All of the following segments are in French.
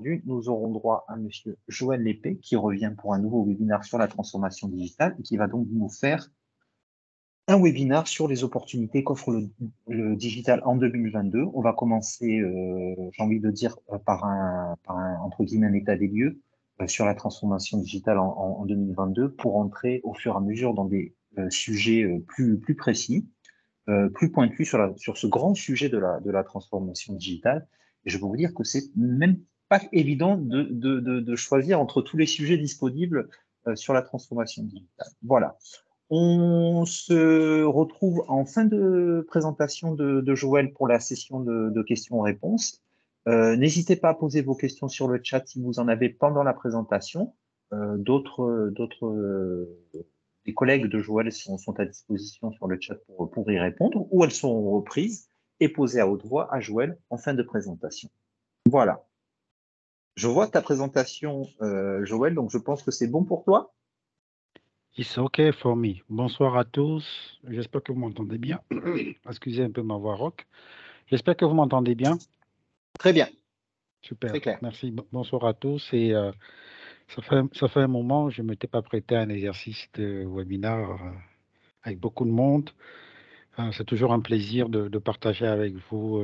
nous aurons droit à Monsieur Joël Lépée qui revient pour un nouveau webinaire sur la transformation digitale et qui va donc nous faire un webinaire sur les opportunités qu'offre le, digital en 2022. On va commencer, euh, j'ai envie de dire, euh, par un, entre guillemets, un état des lieux euh, sur la transformation digitale en, en, 2022 pour entrer au fur et à mesure dans des sujets plus, précis, plus pointus sur, ce grand sujet de la, transformation digitale. Je peux vous dire que c'est même pas évident de, choisir entre tous les sujets disponibles sur la transformation digitale. Voilà. On se retrouve en fin de présentation de, Joël pour la session de, questions-réponses. Euh, n'hésitez pas à poser vos questions sur le chat si vous en avez pendant la présentation. Euh, d'autres, euh, collègues de Joël sont, à disposition sur le chat pour, pour y répondre, ou elles sont reprises et posées à haute voix à Joël en fin de présentation. Voilà. Je vois ta présentation, Joël, donc je pense que c'est bon pour toi. It's okay for me. Bonsoir à tous. J'espère que vous m'entendez bien. Excusez un peu ma voix rock. J'espère que vous m'entendez bien. Très bien. Super. Très clair. Merci. Bonsoir à tous. Et euh, ça, fait, ça fait un moment, je ne m'étais pas prêté à un exercice de webinaire euh, avec beaucoup de monde. Euh, c'est toujours un plaisir de, partager avec vous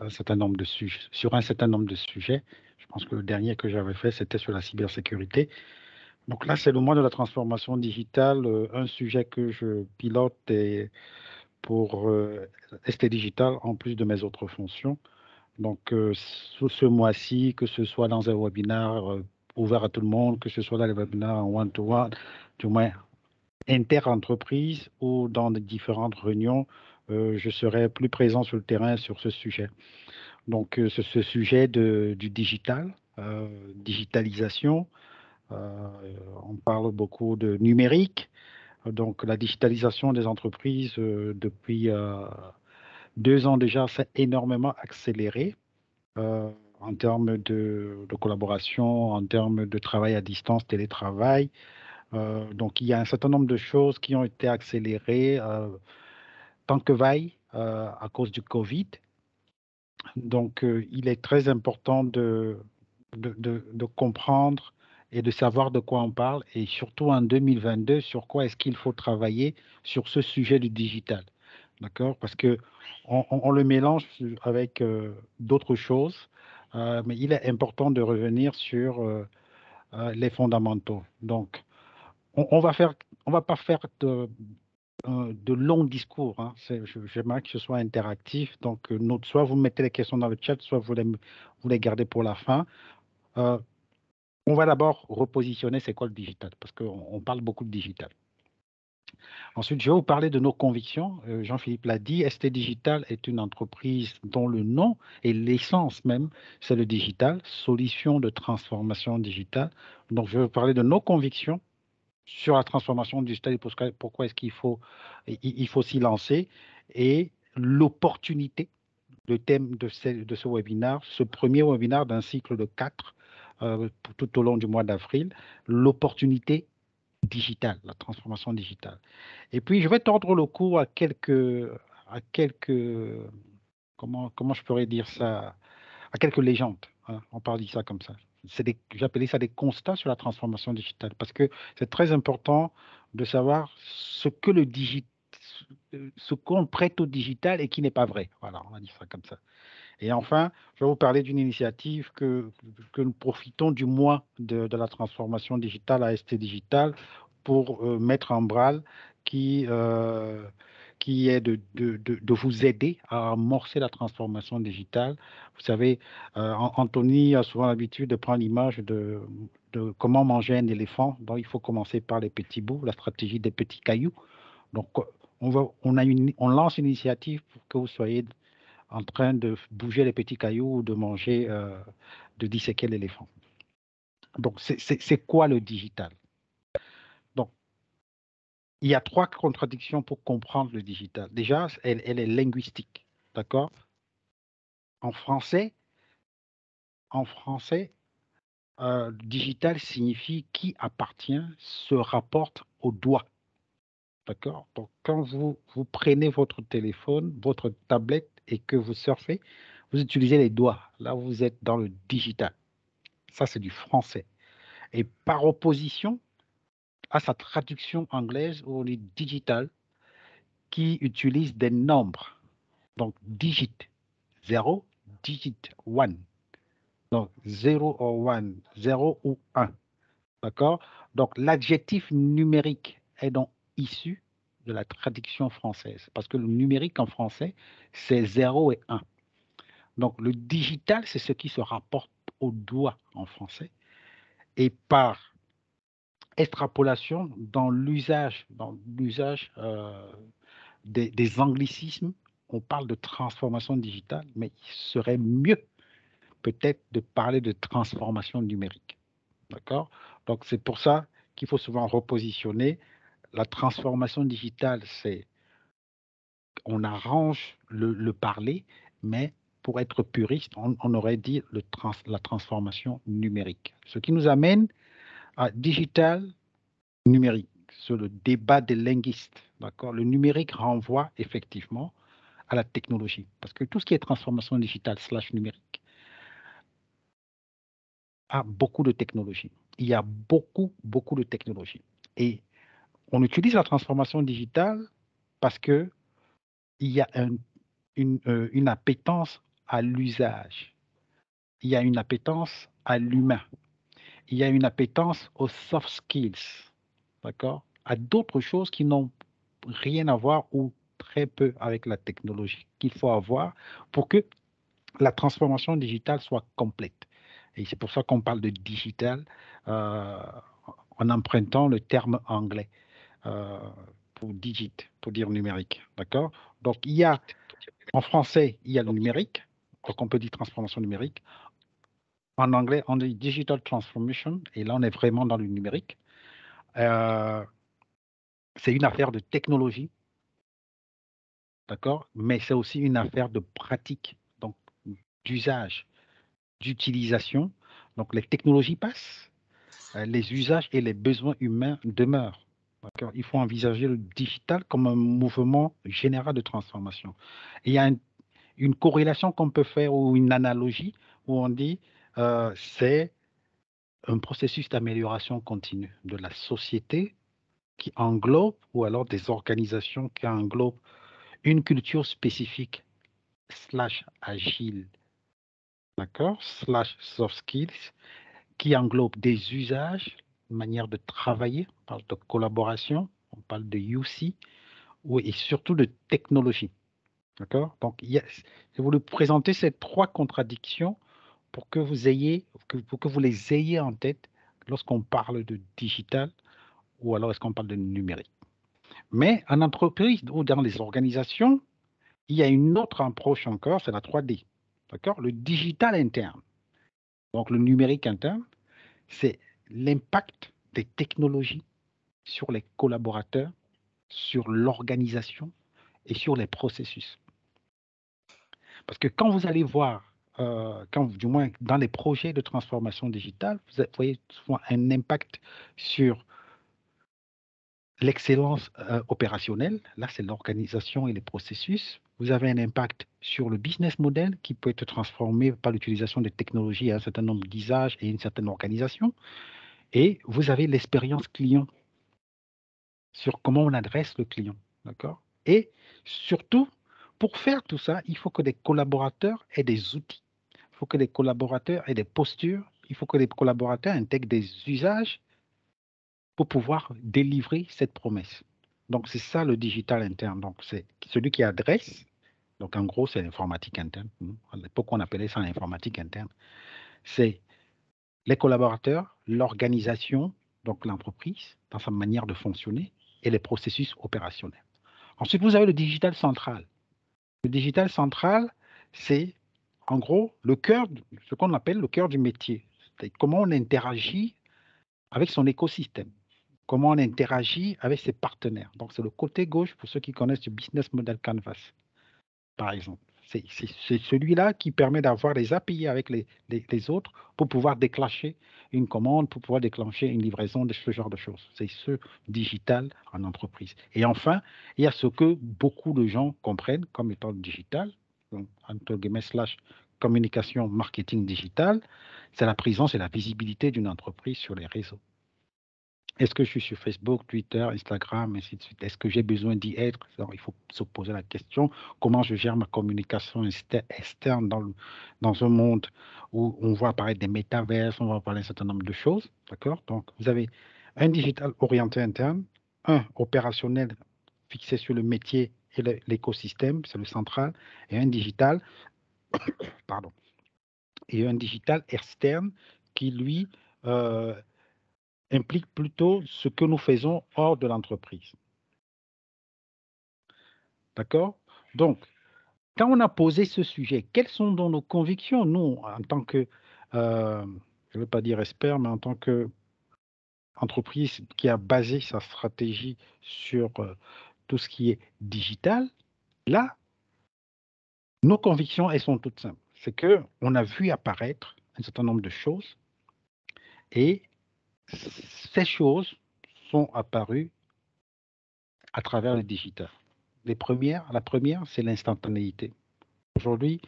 un certain nombre de sujets, sur un certain nombre de sujets. Je pense que le dernier que j'avais fait, c'était sur la cybersécurité. Donc là, c'est le mois de la transformation digitale, euh, un sujet que je pilote pour euh, ST Digital en plus de mes autres fonctions. Donc euh, ce mois-ci, que ce soit dans un webinaire ouvert à tout le monde, que ce soit dans les webinaires en one-to-one, du moins inter-entreprise ou dans différentes réunions, je serai plus présent sur le terrain sur ce sujet. Donc ce, ce sujet de, du digital, digitalisation, euh, on parle beaucoup de numérique, donc la digitalisation des entreprises euh, depuis euh, deux ans déjà s'est énormément accélérée en termes de, collaboration, en termes de travail à distance, télétravail. donc il y a un certain nombre de choses qui ont été accélérées tant que vaille à cause du Covid. Donc il est très important de, de comprendre et de savoir de quoi on parle et surtout en 2022 sur quoi est-ce qu'il faut travailler sur ce sujet du digital. D'accord? Parce que on, le mélange avec euh, d'autres choses, euh, mais il est important de revenir sur euh, les fondamentaux. Donc, on, va faire, on va pas faire de, de longs discours. Hein. J'aimerais que ce soit interactif. Donc, soit vous mettez les questions dans le chat, soit vous les, gardez pour la fin. On va d'abord repositionner c'est quoi le digital, parce qu'on parle beaucoup de digital. Ensuite, je vais vous parler de nos convictions. Euh, Jean-Philippe l'a dit, ST Digital est une entreprise dont le nom et l'essence même, c'est le digital, solution de transformation digitale. Donc, je vais vous parler de nos convictions sur la transformation digitale et pourquoi est-ce qu'il faut, il faut s'y lancer et l'opportunité, le thème de ce, de ce webinaire, ce premier webinaire d'un cycle de quatre euh, tout au long du mois d'avril, l'opportunité digitale, la transformation digitale. Et puis, je vais tordre le cou à quelques, à quelques comment, comment je pourrais dire ça, à quelques légendes. Hein, on parle de ça comme ça. J'appelais ça des constats sur la transformation digitale parce que c'est très important de savoir ce que le digital ce qu'on prête au digital et qui n'est pas vrai. Voilà, on va dire ça comme ça. Et enfin, je vais vous parler d'une initiative que, que nous profitons du mois de, la transformation digitale à ST Digital pour euh, mettre en branle qui, euh, qui est de, de, de, vous aider à amorcer la transformation digitale. Vous savez, euh, Anthony a souvent l'habitude de prendre l'image de, comment manger un éléphant. Donc, il faut commencer par les petits bouts, la stratégie des petits cailloux. Donc, on, va, on, a une, on lance une initiative pour que vous soyez en train de bouger les petits cailloux ou de manger, euh, de disséquer l'éléphant. Donc, c'est quoi le digital? Il y a trois contradictions pour comprendre le digital. Déjà, elle, est linguistique, d'accord? En français, en français, euh, digital signifie qui appartient, se rapporte au doigt. D'accord? Donc, quand vous, vous prenez votre téléphone, votre tablette et que vous surfez, vous utilisez les doigts. Là, vous êtes dans le digital. Ça, c'est du français. Et par opposition à sa traduction anglaise où on digital, qui utilise des nombres. Donc, digit 0, digit 1. Donc, 0 ou 1, 0 ou 1. D'accord? Donc, l'adjectif numérique est donc issu de la traduction française. Parce que le numérique en français, c'est 0 et 1. Donc, le digital, c'est ce qui se rapporte au doigt en français. Et par extrapolation, dans l'usage, dans l'usage euh, des, anglicismes, on parle de transformation digitale, mais il serait mieux peut-être de parler de transformation numérique. D'accord? Donc, c'est pour ça qu'il faut souvent repositionner. La transformation digitale, c'est on arrange le, parler, mais pour être puriste, on, aurait dit le la transformation numérique. Ce qui nous amène digital numérique, sur le débat des linguistes. D'accord? Le numérique renvoie effectivement à la technologie, parce que tout ce qui est transformation digitale slash numérique a beaucoup de technologie. Il y a beaucoup, beaucoup de technologie. Et on utilise la transformation digitale parce que il y a euh, une appétence à l'usage. Il y a une appétence à l'humain. Il y a une appétence aux soft skills, d'accord, à d'autres choses qui n'ont rien à voir ou très peu avec la technologie qu'il faut avoir pour que la transformation digitale soit complète. Et c'est pour ça qu'on parle de digital euh, en empruntant le terme anglais euh, pour digit, pour dire numérique. D'accord Donc, il y a, en français, il y a le numérique, donc on peut dire transformation numérique. En anglais, on dit digital transformation, et là, on est vraiment dans le numérique. Euh, c'est une affaire de technologie, d'accord Mais c'est aussi une affaire de pratique, donc d'usage, d'utilisation. Donc les technologies passent, euh, les usages et les besoins humains demeurent. Il faut envisager le digital comme un mouvement général de transformation. il y a une corrélation qu'on peut faire ou une analogie où on dit euh, c'est un processus d'amélioration continue de la société qui englobe, ou alors des organisations qui englobent une culture spécifique, slash agile, d'accord, slash soft skills, qui englobe des usages, manière de travailler, on parle de collaboration, on parle de UC, et surtout de technologie. D'accord Donc, il y a, je voulu présenter ces trois contradictions pour que vous ayez, pour que vous les ayez en tête lorsqu'on parle de digital ou alors est-ce qu'on parle de numérique. Mais en entreprise ou dans les organisations, il y a une autre approche encore, c'est la 3D. D'accord? Le digital interne. Donc le numérique interne, c'est l'impact des technologies sur les collaborateurs, sur l'organisation et sur les processus. Parce que quand vous allez voir euh, quand, du moins dans les projets de transformation digitale, vous voyez souvent un impact sur l'excellence euh, opérationnelle. Là, c'est l'organisation et les processus. Vous avez un impact sur le business model qui peut être transformé par l'utilisation des technologies à un certain nombre d'usages et une certaine organisation. Et vous avez l'expérience client sur comment on adresse le client. D'accord? Et surtout, pour faire tout ça, il faut que les collaborateurs aient des outils il faut que les collaborateurs aient des postures, il faut que les collaborateurs intègrent des usages pour pouvoir délivrer cette promesse. Donc, c'est ça le digital interne. Donc, c'est celui qui adresse. Donc, en gros, c'est l'informatique interne. À l'époque, on appelait ça l'informatique interne. C'est les collaborateurs, l'organisation, donc l'entreprise, dans sa manière de fonctionner, et les processus opérationnels. Ensuite, vous avez le digital central. Le digital central, c'est en gros, le cœur, ce qu'on appelle le cœur du métier. C'est comment on interagit avec son écosystème, comment on interagit avec ses partenaires. Donc, c'est le côté gauche pour ceux qui connaissent le business model canvas, par exemple. C'est celui-là qui permet d'avoir des API avec les, les, autres pour pouvoir déclencher une commande, pour pouvoir déclencher une livraison ce genre de choses. C'est ce digital en entreprise. Et enfin, il y a ce que beaucoup de gens comprennent comme étant digital, entre guillemets, slash communication marketing digital, c'est la présence et la visibilité d'une entreprise sur les réseaux. Est-ce que je suis sur Facebook, Twitter, Instagram, ainsi de suite? Est-ce que j'ai besoin d'y être? Il faut se poser la question comment je gère ma communication externe dans, dans un monde où on voit apparaître des métaverses, on va parler un certain nombre de choses. D'accord? Donc, vous avez un digital orienté interne, un opérationnel fixé sur le métier l'écosystème, c'est le central, et un digital, pardon, et un digital externe qui, lui, euh, implique plutôt ce que nous faisons hors de l'entreprise. D'accord? Donc, quand on a posé ce sujet, quelles sont dans nos convictions, nous, en tant que, euh, je ne veux pas dire expert, mais en tant que entreprise qui a basé sa stratégie sur euh, tout ce qui est digital, là, nos convictions, elles sont toutes simples. C'est que on a vu apparaître un certain nombre de choses et ces choses sont apparues à travers le digital. Les premières, la première, c'est l'instantanéité. Aujourd'hui,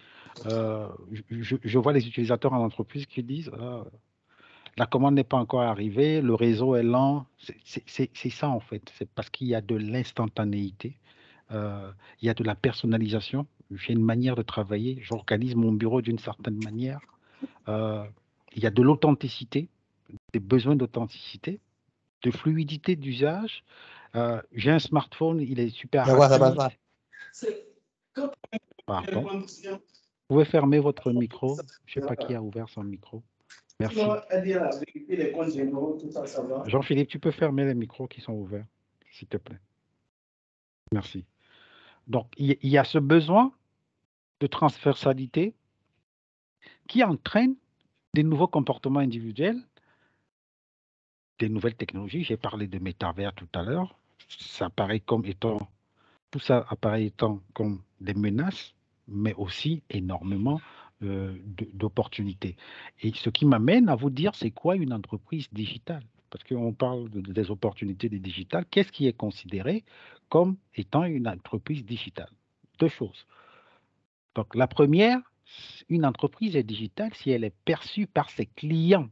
euh, je, vois les utilisateurs en entreprise qui disent ah, la commande n'est pas encore arrivée, le réseau est lent. C'est ça en fait. C'est parce qu'il y a de l'instantanéité, euh, il y a de la personnalisation. J'ai une manière de travailler, j'organise mon bureau d'une certaine manière. Euh, il y a de l'authenticité des besoins d'authenticité, de fluidité d'usage. Euh, j'ai un smartphone, il est super rapide. Pardon? Vous pouvez fermer votre micro. Je ne sais pas qui a ouvert son micro. Merci. Jean-Philippe, tu peux fermer les micros qui sont ouverts, s'il te plaît. Merci. Donc, il y a ce besoin de transversalité qui entraîne des nouveaux comportements individuels des nouvelles technologies. J'ai parlé de métavers tout à l'heure. Ça apparaît comme étant, tout ça apparaît étant comme des menaces, mais aussi énormément d'opportunités. Et ce qui m'amène à vous dire, c'est quoi une entreprise digitale? Parce qu'on parle des opportunités des digitales. Qu'est-ce qui est considéré comme étant une entreprise digitale? Deux choses. Donc, la première, une entreprise est digitale si elle est perçue par ses clients,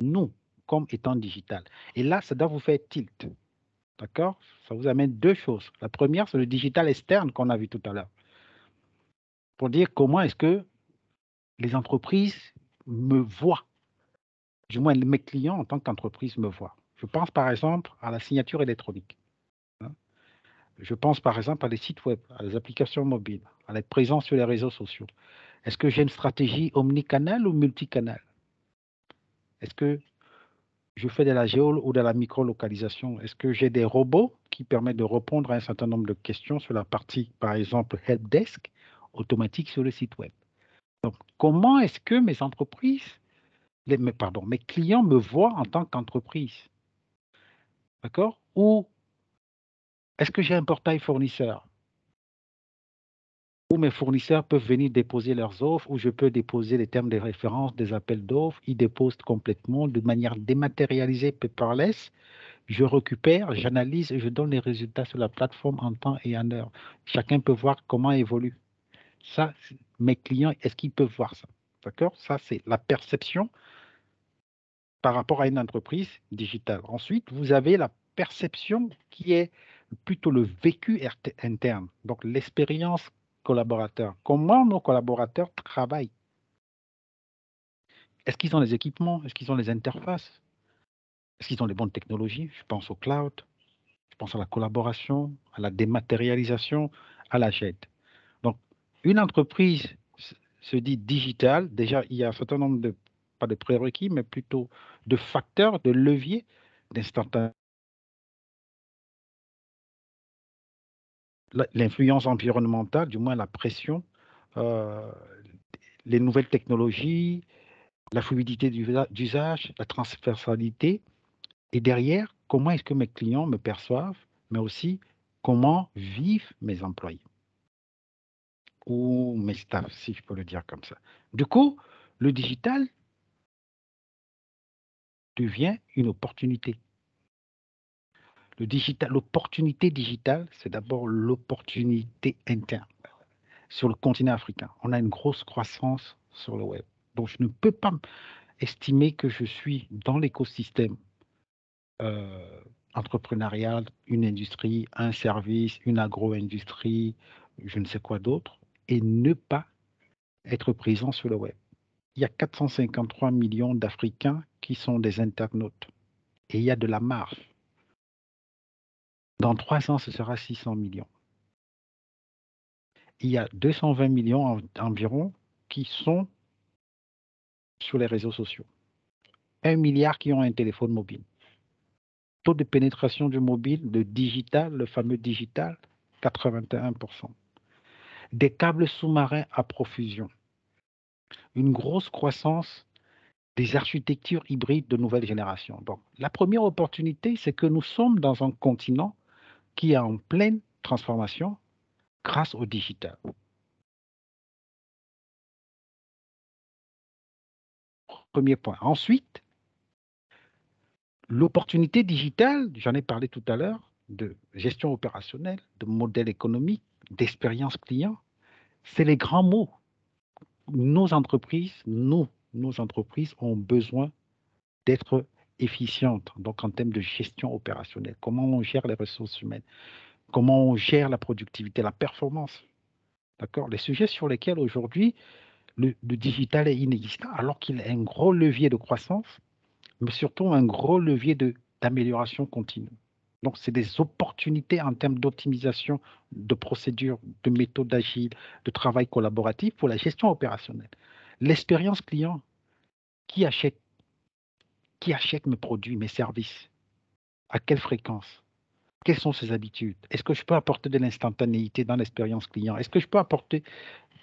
nous, comme étant digital. Et là, ça doit vous faire tilt. D'accord? Ça vous amène deux choses. La première, c'est le digital externe qu'on a vu tout à l'heure. Pour dire comment est-ce que les entreprises me voient. Du moins, mes clients en tant qu'entreprise me voient. Je pense par exemple à la signature électronique. Hein. Je pense par exemple à les sites web, à les applications mobiles, à la présence sur les réseaux sociaux. Est-ce que j'ai une stratégie omnicanal ou multicanal? Est-ce que je fais de la géo ou de la micro-localisation? Est-ce que j'ai des robots qui permettent de répondre à un certain nombre de questions sur la partie, par exemple, helpdesk automatique sur le site web? Donc, comment est-ce que mes entreprises, pardon, mes clients me voient en tant qu'entreprise? D'accord? Ou est-ce que j'ai un portail fournisseur? Où mes fournisseurs peuvent venir déposer leurs offres, où je peux déposer les termes de référence des appels d'offres. Ils déposent complètement de manière dématérialisée, paperless. Je récupère, j'analyse et je donne les résultats sur la plateforme en temps et en heure. Chacun peut voir comment évolue. Ça, mes clients, est-ce qu'ils peuvent voir ça? D'accord? Ça, c'est la perception par rapport à une entreprise digitale. Ensuite, vous avez la perception qui est plutôt le vécu interne, donc l'expérience collaborateurs. Comment nos collaborateurs travaillent? Est-ce qu'ils ont les équipements? Est-ce qu'ils ont les interfaces? Est-ce qu'ils ont les bonnes technologies? Je pense au cloud, je pense à la collaboration, à la dématérialisation, à la JET. Une entreprise se dit digitale. Déjà, il y a un certain nombre de, pas de prérequis, mais plutôt de facteurs, de leviers d'instantanéité l'influence environnementale, du moins la pression, euh, les nouvelles technologies, la fluidité d'usage, la transversalité, et derrière, comment est-ce que mes clients me perçoivent, mais aussi comment vivent mes employés? Ou mes staffs, si je peux le dire comme ça. Du coup, le digital devient une opportunité. Le digital, l'opportunité digitale, c'est d'abord l'opportunité interne. Sur le continent africain, on a une grosse croissance sur le web. Donc, je ne peux pas estimer que je suis dans l'écosystème euh, entrepreneurial, une industrie, un service, une agro-industrie, je ne sais quoi d'autre, et ne pas être présent sur le web. Il y a 453 millions d'Africains qui sont des internautes et il y a de la marge. Dans trois ans, ce sera 600 millions. Il y a 220 millions environ qui sont sur les réseaux sociaux. Un milliard qui ont un téléphone mobile. Taux de pénétration du mobile, le digital, le fameux digital, 81%. Des câbles sous-marins à profusion. Une grosse croissance des architectures hybrides de nouvelle génération. Donc, la première opportunité, c'est que nous sommes dans un continent qui est en pleine transformation grâce au digital. Premier point. Ensuite, l'opportunité digitale, j'en ai parlé tout à l'heure, de gestion opérationnelle, de modèle économique, d'expérience client, c'est les grands mots. Nos entreprises, nous, nos entreprises ont besoin d'être efficientes, donc en termes de gestion opérationnelle, comment on gère les ressources humaines, comment on gère la productivité, la performance. D'accord? Les sujets sur lesquels aujourd'hui le, digital est inexistant, alors qu'il est un gros levier de croissance, mais surtout un gros levier d'amélioration continue. Donc, c'est des opportunités en termes d'optimisation de procédures, de méthodes agiles, de travail collaboratif pour la gestion opérationnelle. L'expérience client, qui achète, qui achète mes produits, mes services? À quelle fréquence? Quelles sont ses habitudes? Est-ce que je peux apporter de l'instantanéité dans l'expérience client? Est-ce que je peux apporter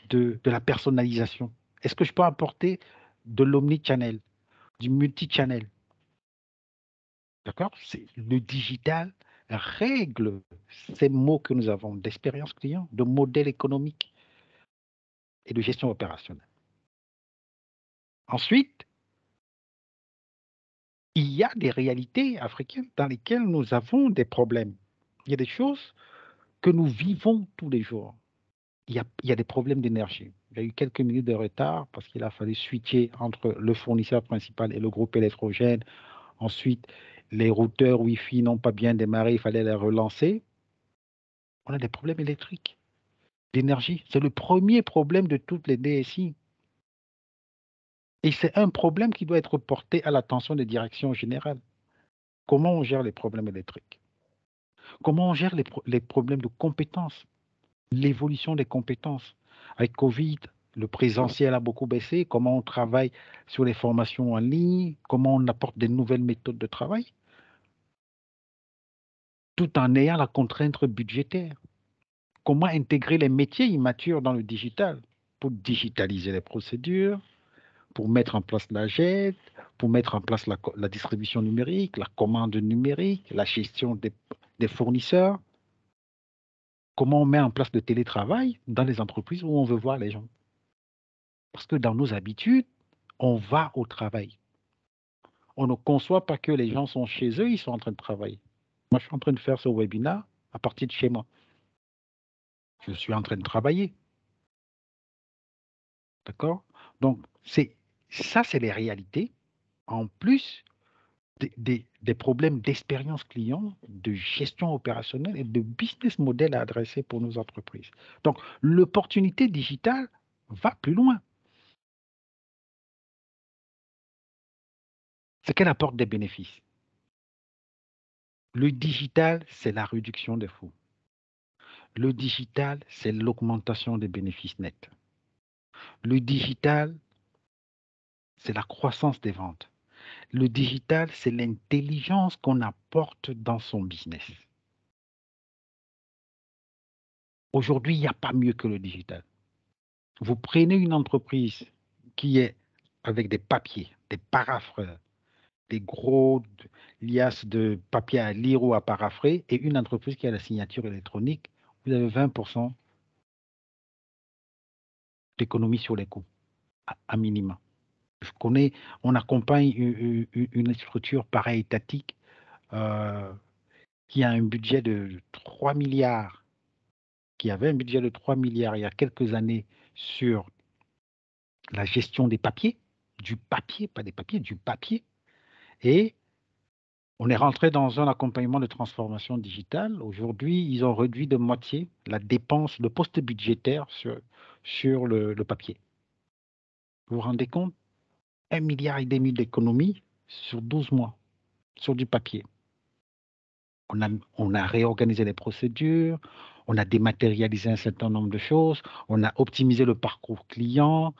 de, la personnalisation? Est-ce que je peux apporter de l'omnichannel, du multichannel? D'accord? Le digital règle ces mots que nous avons d'expérience client, de modèle économique et de gestion opérationnelle. Ensuite, il y a des réalités africaines dans lesquelles nous avons des problèmes. Il y a des choses que nous vivons tous les jours il y a, des problèmes d'énergie. Il y a eu quelques minutes de retard parce qu'il a fallu switcher entre le fournisseur principal et le groupe électrogène. Ensuite, les routeurs Wi-Fi n'ont pas bien démarré, il fallait les relancer. On a des problèmes électriques, d'énergie. C'est le premier problème de toutes les DSI. Et c'est un problème qui doit être porté à l'attention des directions générales. Comment on gère les problèmes électriques? Comment on gère les problèmes de compétences? L'évolution des compétences. Avec Covid, le présentiel a beaucoup baissé. Comment on travaille sur les formations en ligne? Comment on apporte des nouvelles méthodes de travail? Tout en ayant la contrainte budgétaire. Comment intégrer les métiers immatures dans le digital? Pour digitaliser les procédures, pour mettre en place la GED, pour mettre en place la, distribution numérique, la commande numérique, la gestion des fournisseurs comment on met en place le télétravail dans les entreprises où on veut voir les gens? Parce que dans nos habitudes, on va au travail. On ne conçoit pas que les gens sont chez eux, ils sont en train de travailler. Moi, je suis en train de faire ce webinaire à partir de chez moi. Je suis en train de travailler. D'accord? Donc, c'est ça, c'est les réalités. En plus, des, problèmes d'expérience client, de gestion opérationnelle et de business model à adresser pour nos entreprises. Donc, l'opportunité digitale va plus loin. C'est qu'elle apporte des bénéfices. Le digital, c'est la réduction des coûts. Le digital, c'est l'augmentation des bénéfices nets. Le digital, c'est la croissance des ventes. Le digital, c'est l'intelligence qu'on apporte dans son business. Aujourd'hui, il n'y a pas mieux que le digital. Vous prenez une entreprise qui est avec des papiers, des paraphres, des gros liasses de papier à lire ou à paraphrer, et une entreprise qui a la signature électronique, vous avez 20% d'économie sur les coûts, à minima je connais, on accompagne une, structure para-étatique euh, qui a un budget de 3 milliards, qui avait un budget de 3 milliards il y a quelques années sur la gestion des papiers, du papier, pas des papiers, du papier. Et on est rentré dans un accompagnement de transformation digitale. Aujourd'hui, ils ont réduit de moitié la dépense, le poste budgétaire sur, sur le, papier. Vous vous rendez compte? Un milliard et demi d'économies sur 12 mois, sur du papier. On a, on a réorganisé les procédures, on a dématérialisé un certain nombre de choses, on a optimisé le parcours client,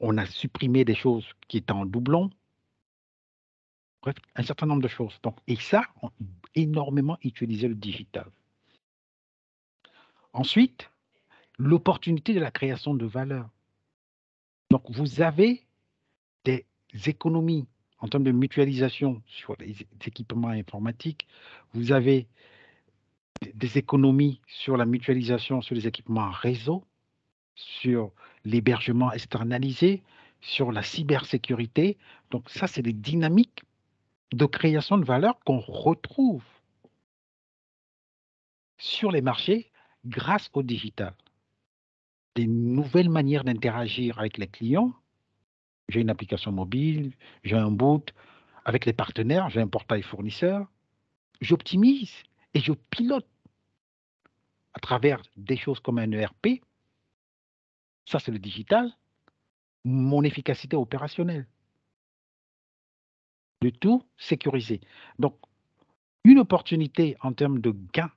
on a supprimé des choses qui étaient en doublon. Un certain nombre de choses. Donc, et ça, énormément utilisé le digital. Ensuite, l'opportunité de la création de valeur. Donc, vous avez des économies en termes de mutualisation sur les équipements informatiques. Vous avez des économies sur la mutualisation sur les équipements réseau, sur l'hébergement externalisé, sur la cybersécurité. Donc ça, c'est des dynamiques de création de valeur qu'on retrouve sur les marchés grâce au digital. Des nouvelles manières d'interagir avec les clients. J'ai une application mobile, j'ai un boot avec les partenaires, j'ai un portail fournisseur. J'optimise et je pilote à travers des choses comme un ERP. Ça, c'est le digital. Mon efficacité opérationnelle de tout sécuriser. Donc, une opportunité en termes de gains,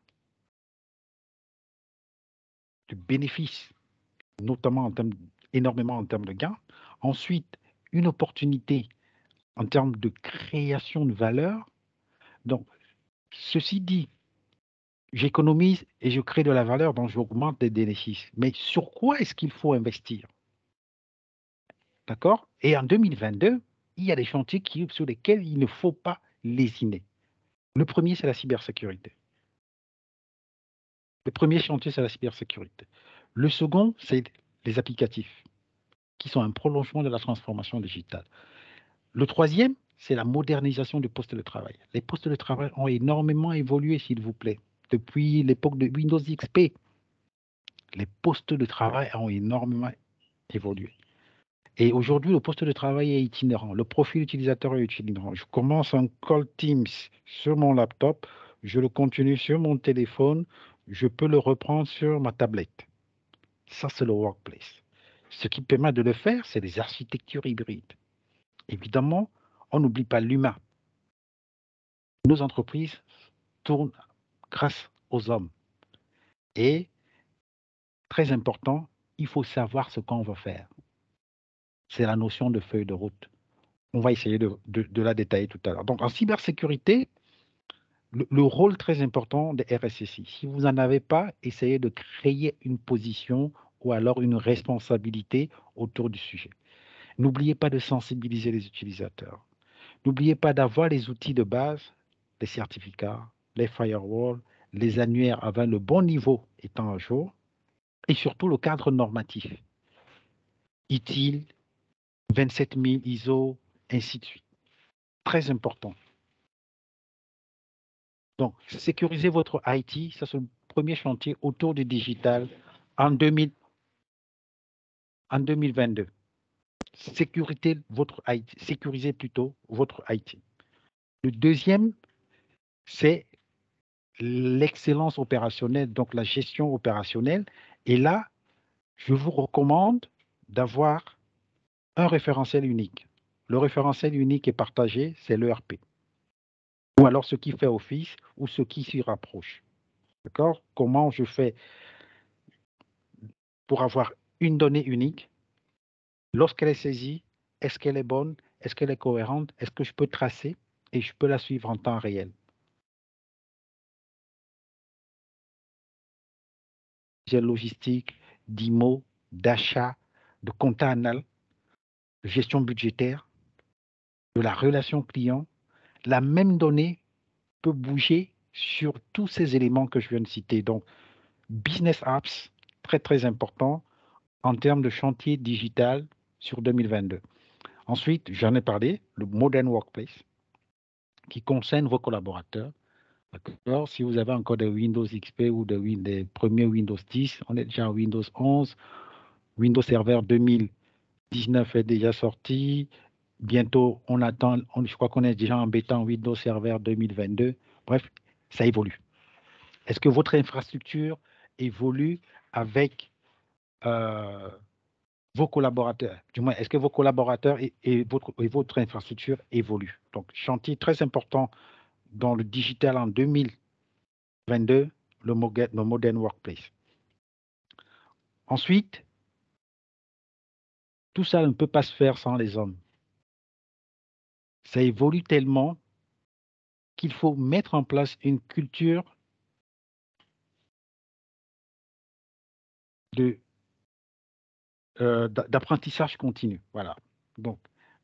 de bénéfices, notamment en termes, énormément en termes de gains. Ensuite, une opportunité en termes de création de valeur. Donc, ceci dit, j'économise et je crée de la valeur, donc j'augmente des bénéfices. Mais sur quoi est-ce qu'il faut investir? D'accord? Et en 2022, il y a des chantiers sur lesquels il ne faut pas lésiner. Le premier, c'est la cybersécurité. Le premier chantier, c'est la cybersécurité. Le second, c'est les applicatifs, qui sont un prolongement de la transformation digitale. Le troisième, c'est la modernisation du poste de travail. Les postes de travail ont énormément évolué, s'il vous plaît, depuis l'époque de Windows XP. Les postes de travail ont énormément évolué. Et aujourd'hui, le poste de travail est itinérant. Le profil utilisateur est itinérant. Je commence un call Teams sur mon laptop, je le continue sur mon téléphone, je peux le reprendre sur ma tablette. Ça, c'est le workplace. Ce qui permet de le faire, c'est des architectures hybrides. Évidemment, on n'oublie pas l'humain. Nos entreprises tournent grâce aux hommes. Et, très important, il faut savoir ce qu'on va faire c'est la notion de feuille de route. On va essayer de, la détailler tout à l'heure. Donc, en cybersécurité, le, rôle très important des RSSI, si vous n'en avez pas, essayez de créer une position ou alors une responsabilité autour du sujet. N'oubliez pas de sensibiliser les utilisateurs. N'oubliez pas d'avoir les outils de base, les certificats, les firewalls, les annuaires avant le bon niveau étant à jour, et surtout le cadre normatif. Utile, 27 000 ISO, ainsi de suite. Très important. Donc, sécuriser votre IT, ça c'est le premier chantier autour du digital en, 2000, en 2022. Sécurité votre IT, sécuriser plutôt votre IT. Le deuxième, c'est l'excellence opérationnelle, donc la gestion opérationnelle. Et là, je vous recommande d'avoir un référentiel unique. Le référentiel unique est partagé, c'est l'ERP. Ou alors ce qui fait office ou ce qui s'y rapproche. D'accord? Comment je fais pour avoir une donnée unique? Lorsqu'elle est saisie, est-ce qu'elle est bonne? Est-ce qu'elle est cohérente? Est-ce que je peux tracer et je peux la suivre en temps réel? Logistique, d'IMO, d'achat, de compta anal, gestion budgétaire, de la relation client, la même donnée peut bouger sur tous ces éléments que je viens de citer. Donc, business apps, très très important en termes de chantier digital sur 2022. Ensuite, j'en ai parlé, le Modern Workplace, qui concerne vos collaborateurs. Si vous avez encore des Windows XP ou des, premiers Windows 10, on est déjà en Windows 11, Windows Server 2000 19 est déjà sorti. Bientôt, on attend, je crois qu'on est déjà en bêta Windows Server 2022. Bref, ça évolue. Est-ce que votre infrastructure évolue avec euh, vos collaborateurs? Du moins, est-ce que vos collaborateurs et, votre, infrastructure évoluent Donc, chantier très important dans le digital en 2022, le, le Modern Workplace. Ensuite, tout ça ne peut pas se faire sans les hommes. Ça évolue tellement qu'il faut mettre en place une culture euh, d'apprentissage continu. Voilà. Donc,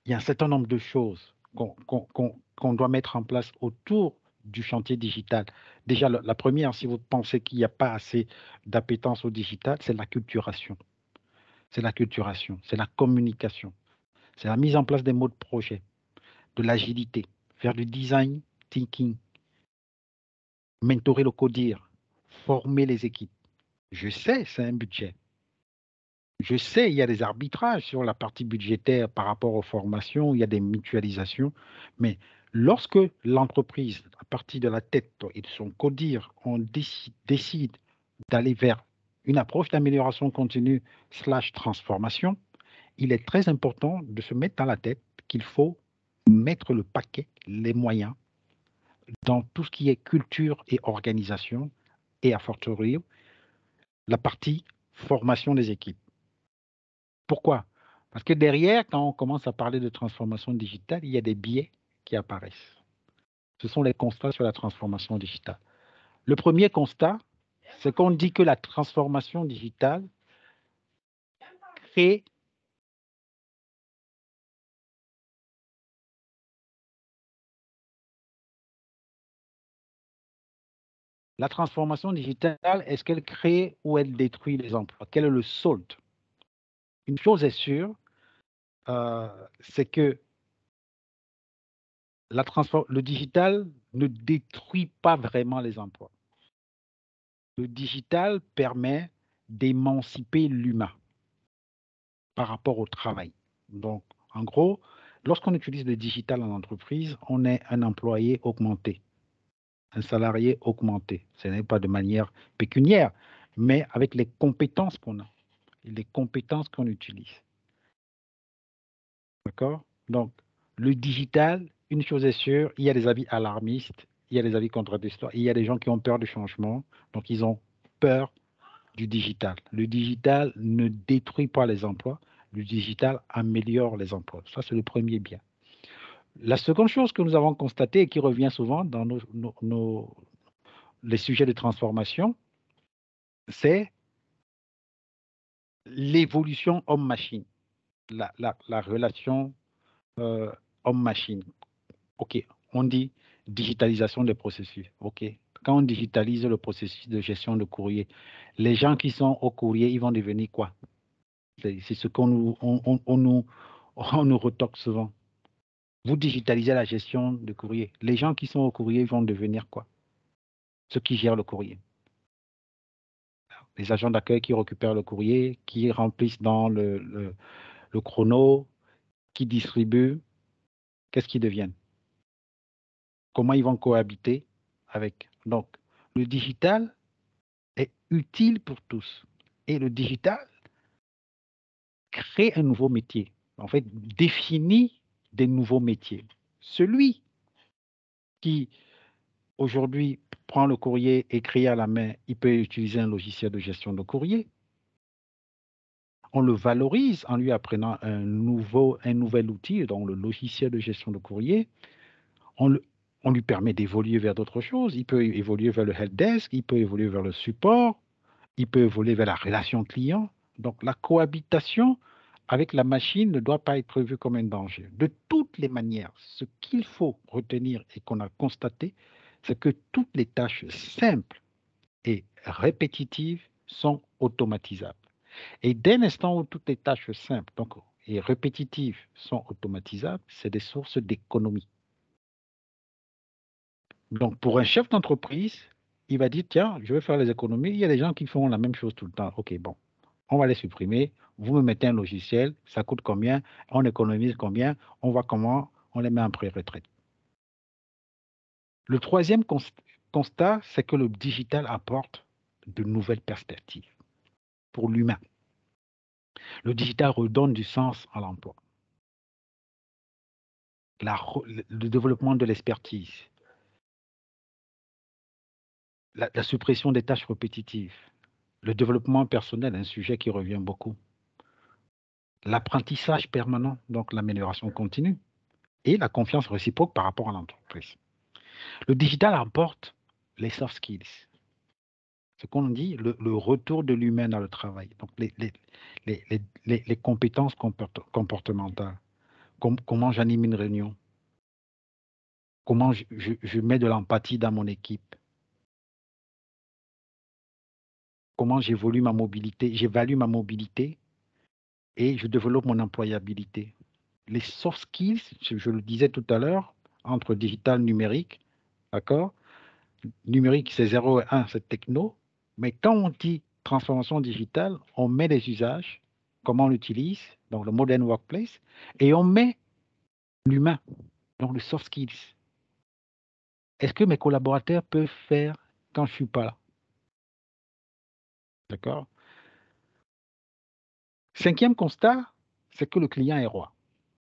il y a un certain nombre de choses qu'on doit mettre en place autour du chantier digital. Déjà, la, première, si vous pensez qu'il n'y a pas assez d'appétence au digital, c'est la culturation. C'est la culturation, c'est la communication, c'est la mise en place des modes projet, de l'agilité, faire du design thinking, mentorer le codir, former les équipes. Je sais, c'est un budget. Je sais, il y a des arbitrages sur la partie budgétaire par rapport aux formations, il y a des mutualisations, mais lorsque l'entreprise, à partir de la tête et de son codir, on décide d'aller vers une approche d'amélioration continue slash transformation, il est très important de se mettre dans la tête qu'il faut mettre le paquet, les moyens, dans tout ce qui est culture et organisation, et à fortiori, la partie formation des équipes. Pourquoi? Parce que derrière, quand on commence à parler de transformation digitale, il y a des biais qui apparaissent. Ce sont les constats sur la transformation digitale. Le premier constat, c'est qu'on dit que la transformation digitale crée La transformation digitale, est-ce qu'elle crée ou elle détruit les emplois? Quel est le solde? Une chose est sûre, euh, c'est que la le digital ne détruit pas vraiment les emplois. Le digital permet d'émanciper l'humain par rapport au travail. Donc, en gros, lorsqu'on utilise le digital en entreprise, on est un employé augmenté un salarié augmenté. Ce n'est pas de manière pécuniaire, mais avec les compétences qu'on a les compétences qu'on utilise. D'accord? Donc, le digital, une chose est sûre, il y a des avis alarmistes, il y a des avis contradictoires, il y a des gens qui ont peur du changement, donc ils ont peur du digital. Le digital ne détruit pas les emplois, le digital améliore les emplois. Ça, c'est le premier bien. La seconde chose que nous avons constatée et qui revient souvent dans nos, les sujets de transformation, c'est l'évolution homme-machine, la, relation euh, homme-machine. OK, on dit digitalisation des processus. OK, quand on digitalise le processus de gestion de courrier, les gens qui sont au courrier, ils vont devenir quoi? C'est ce qu'on nous, on, nous, on nous retoque souvent vous digitalisez la gestion de courrier. Les gens qui sont au courrier vont devenir quoi? Ceux qui gèrent le courrier. Les agents d'accueil qui récupèrent le courrier, qui remplissent dans le, le, chrono, qui distribuent, qu'est-ce qu'ils deviennent? Comment ils vont cohabiter avec Donc, le digital est utile pour tous. Et le digital crée un nouveau métier. En fait, définit des nouveaux métiers. Celui qui aujourd'hui prend le courrier écrit à la main, il peut utiliser un logiciel de gestion de courrier. On le valorise en lui apprenant un, nouvel outil, dans le logiciel de gestion de courrier. On lui permet d'évoluer vers d'autres choses. Il peut évoluer vers le helpdesk, il peut évoluer vers le support, il peut évoluer vers la relation client. Donc la cohabitation avec la machine ne doit pas être vu comme un danger. De toutes les manières, ce qu'il faut retenir et qu'on a constaté, c'est que toutes les tâches simples et répétitives sont automatisables. Et dès l'instant où toutes les tâches simples et répétitives sont automatisables, c'est des sources d'économie. Donc, pour un chef d'entreprise, il va dire, tiens, je vais faire les économies. Il y a des gens qui font la même chose tout le temps. OK, bon, On va les supprimer. Vous me mettez un logiciel, ça coûte combien, on économise combien, on voit comment on les met en pré-retraite. Le troisième constat, c'est que le digital apporte de nouvelles perspectives pour l'humain. Le digital redonne du sens à l'emploi. le développement de l'expertise, la, suppression des tâches répétitives, le développement personnel, un sujet qui revient beaucoup, l'apprentissage permanent, donc l'amélioration continue, et la confiance réciproque par rapport à l'entreprise. Le digital apporte les soft skills, ce qu'on dit, le, retour de l'humain dans le travail, donc les, les, compétences comportementales, comment j'anime une réunion, comment je mets de l'empathie dans mon équipe, comment j'évolue ma mobilité, j'évalue ma mobilité et je développe mon employabilité. Les soft skills, je le disais tout à l'heure, entre digital numérique, d'accord? Numérique, c'est 0 et 1, c'est techno. Mais quand on dit transformation digitale, on met les usages, comment on l'utilise, dans le modern workplace, et on met l'humain, dans le soft skills. Est-ce que mes collaborateurs peuvent faire quand je ne suis pas là? D'accord? Cinquième constat, c'est que le client est roi.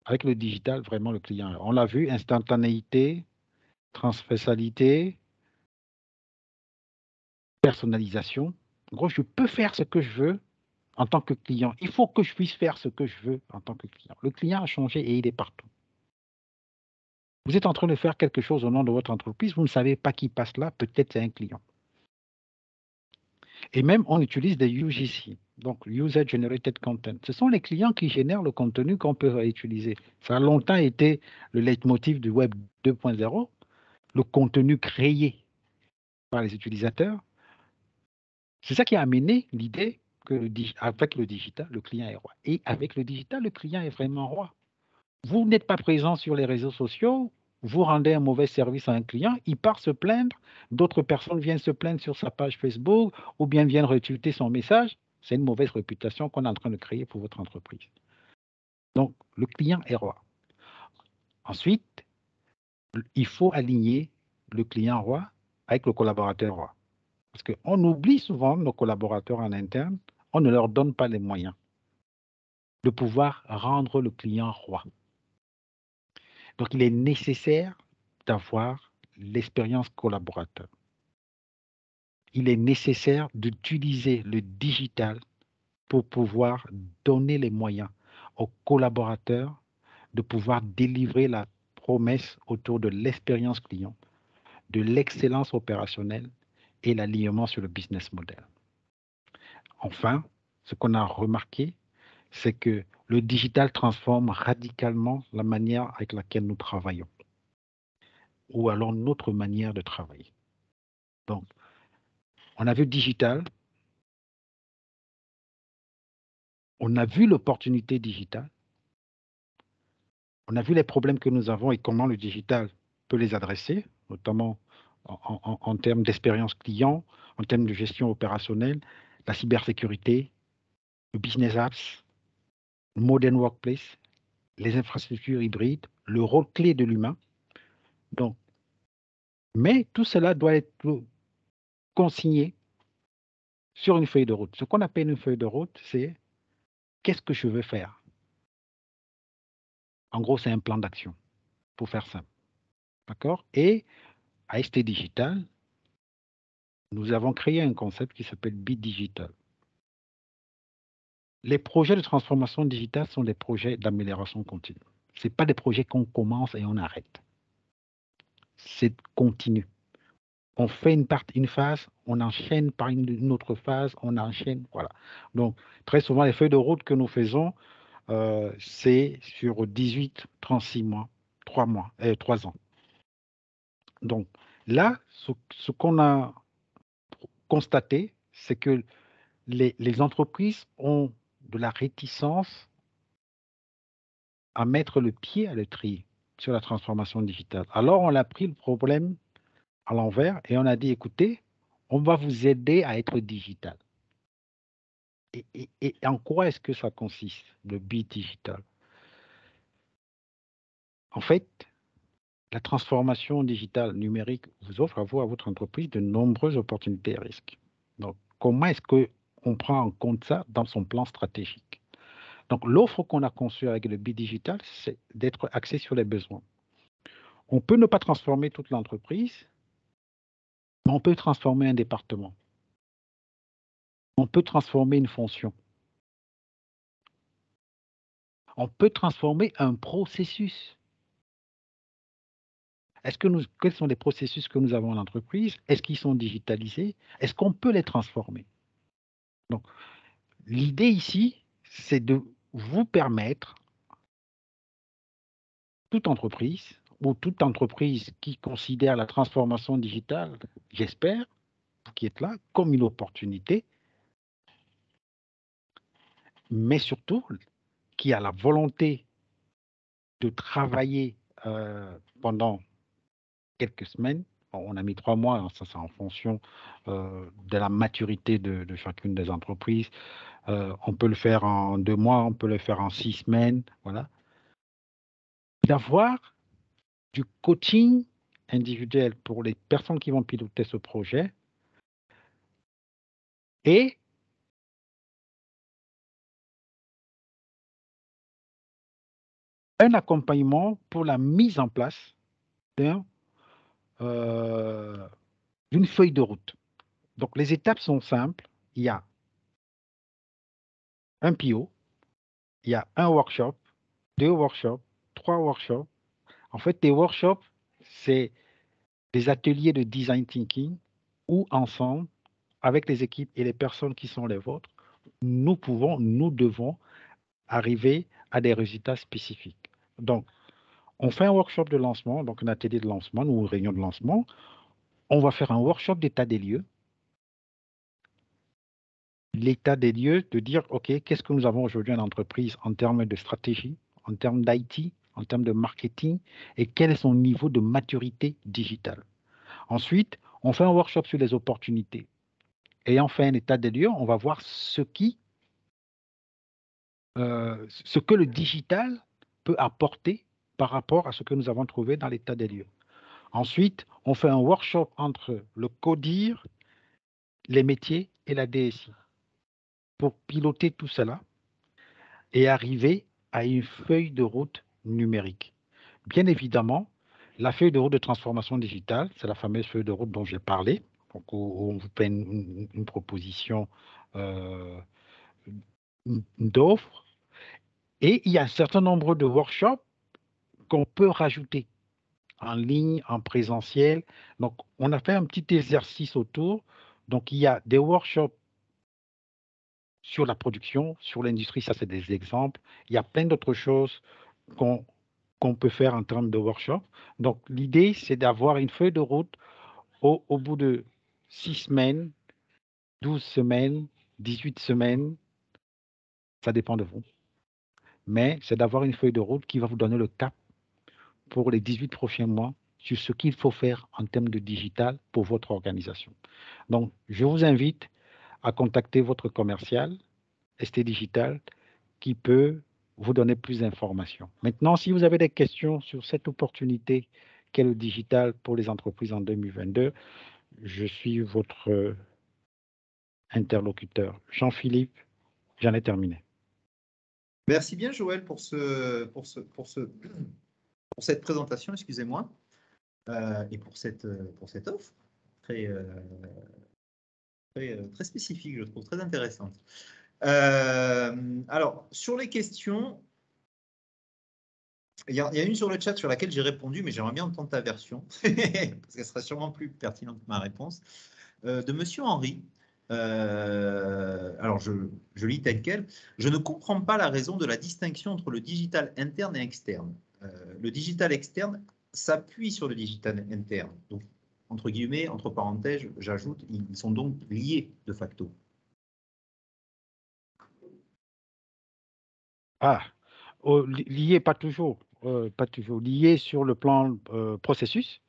Avec le digital, vraiment, le client est roi. On l'a vu, instantanéité, transversalité, personnalisation. En gros, je peux faire ce que je veux en tant que client. Il faut que je puisse faire ce que je veux en tant que client. Le client a changé et il est partout. Vous êtes en train de faire quelque chose au nom de votre entreprise, vous ne savez pas qui passe là, peut-être c'est un client. Et même, on utilise des UGC, donc User Generated Content. Ce sont les clients qui génèrent le contenu qu'on peut utiliser. Ça a longtemps été le leitmotiv du Web 2.0, le contenu créé par les utilisateurs. C'est ça qui a amené l'idée que avec le digital, le client est roi. Et avec le digital, le client est vraiment roi. Vous n'êtes pas présent sur les réseaux sociaux, vous rendez un mauvais service à un client, il part se plaindre, d'autres personnes viennent se plaindre sur sa page Facebook ou bien viennent retweeter son message. C'est une mauvaise réputation qu'on est en train de créer pour votre entreprise. Donc, le client est roi. Ensuite, il faut aligner le client roi avec le collaborateur roi. Parce qu'on oublie souvent nos collaborateurs en interne, on ne leur donne pas les moyens de pouvoir rendre le client roi. Donc, il est nécessaire d'avoir l'expérience collaborateur. Il est nécessaire d'utiliser le digital pour pouvoir donner les moyens aux collaborateurs de pouvoir délivrer la promesse autour de l'expérience client, de l'excellence opérationnelle et l'alignement sur le business model. Enfin, ce qu'on a remarqué, c'est que le digital transforme radicalement la manière avec laquelle nous travaillons, ou alors notre manière de travailler. Donc, on a vu digital, on a vu l'opportunité digitale, on a vu les problèmes que nous avons et comment le digital peut les adresser, notamment en, en termes d'expérience client, en termes de gestion opérationnelle, la cybersécurité, le business apps, modern workplace, les infrastructures hybrides, le rôle clé de l'humain. Donc, mais tout cela doit être consigné sur une feuille de route. Ce qu'on appelle une feuille de route, c'est qu'est-ce que je veux faire? En gros, c'est un plan d'action, pour faire simple. D'accord? Et à ST Digital, nous avons créé un concept qui s'appelle Bit Digital les projets de transformation digitale sont des projets d'amélioration continue. Ce pas des projets qu'on commence et on arrête. C'est continu. On fait une, une phase, on enchaîne par une, autre phase, on enchaîne, voilà. Donc, très souvent, les feuilles de route que nous faisons, euh, c'est sur 18, 36 mois, 3 mois, et euh, 3 ans. Donc, là, ce, qu'on a constaté, c'est que les entreprises ont de la réticence à mettre le pied à l'étrier sur la transformation digitale. Alors, on a pris le problème à l'envers et on a dit, écoutez, on va vous aider à être digital. et, en quoi est-ce que ça consiste, le bit digital? En fait, la transformation digitale numérique vous offre à vous, à votre entreprise, de nombreuses opportunités et risques. Donc, comment est-ce qu'on prend en compte ça dans son plan stratégique Donc, l'offre qu'on a conçue avec le bit digital, c'est d'être axé sur les besoins. On peut ne pas transformer toute l'entreprise, mais on peut transformer un département on peut transformer une fonction. On peut transformer un processus. Est-ce que nous, quels sont les processus que nous avons en entreprise Est-ce qu'ils sont digitalisés? Est-ce qu'on peut les transformer? Donc, l'idée ici, c'est de vous permettre, toute entreprise ou toute entreprise qui considère la transformation digitale, j'espère, qui est là, comme une opportunité, mais surtout qui a la volonté de travailler euh, pendant quelques semaines. On a mis trois mois, hein, ça c'est en fonction euh, de la maturité de, chacune des entreprises. Euh, on peut le faire en deux mois, on peut le faire en six semaines, voilà. D'avoir du coaching individuel pour les personnes qui vont piloter ce projet et un accompagnement pour la mise en place euh, d'une feuille de route. Donc les étapes sont simples. Il y a un PO, il y a un workshop, deux workshops, trois workshops. En fait, des workshops, c'est des ateliers de design thinking où ensemble, avec les équipes et les personnes qui sont les vôtres, nous pouvons, nous devons arriver à des résultats spécifiques. Donc, on fait un workshop de lancement, donc un atelier de lancement ou une réunion de lancement. On va faire un workshop d'état des lieux. L'état des lieux, de dire, OK, qu'est-ce que nous avons aujourd'hui en entreprise en termes de stratégie, en termes d'IT, en termes de marketing, et quel est son niveau de maturité digitale. Ensuite, on fait un workshop sur les opportunités. Ayant fait un état des lieux, on va voir ce qui, euh, ce que le digital peut apporter par rapport à ce que nous avons trouvé dans l'état des lieux. Ensuite, on fait un workshop entre le CODIR, les métiers et la DSI pour piloter tout cela et arriver à une feuille de route numérique. Bien évidemment, la feuille de route de transformation digitale, c'est la fameuse feuille de route dont j'ai parlé, donc où, on vous fait une, proposition euh, d'offre et il y a un certain nombre de workshops qu'on peut rajouter en ligne, en présentiel. Donc, on a fait un petit exercice autour. Donc, il y a des workshops sur la production, sur l'industrie, ça c'est des exemples. Il y a plein d'autres choses qu'on peut faire en termes de workshop. Donc, l'idée, c'est d'avoir une feuille de route au, bout de six semaines, 12 semaines, 18 semaines. Ça dépend de vous mais c'est d'avoir une feuille de route qui va vous donner le cap pour les 18 prochains mois sur ce qu'il faut faire en termes de digital pour votre organisation. Donc, je vous invite à contacter votre commercial, ST Digital, qui peut vous donner plus d'informations. Maintenant, si vous avez des questions sur cette opportunité qu'est le digital pour les entreprises en 2022, je suis votre interlocuteur. Jean-Philippe, j'en ai terminé. Merci bien, Joël, pour, ce, pour, ce, pour, ce, pour cette présentation, excusez-moi, euh, et pour cette, pour cette offre très, euh, très, spécifique, je trouve, très intéressante. Euh, alors, sur les questions, il y, a, une sur le chat sur laquelle j'ai répondu, mais j'aimerais bien entendre ta version, parce qu'elle sera sûrement plus pertinente que ma réponse, de Monsieur Henri, euh, alors, je, lis tel quel. Je ne comprends pas la raison de la distinction entre le digital interne et externe. Euh, le digital externe s'appuie sur le digital interne. Donc, entre guillemets, entre parenthèses, j'ajoute, ils sont donc liés de facto. Ah, oh, liés pas toujours, euh, pas toujours liés sur le plan processus.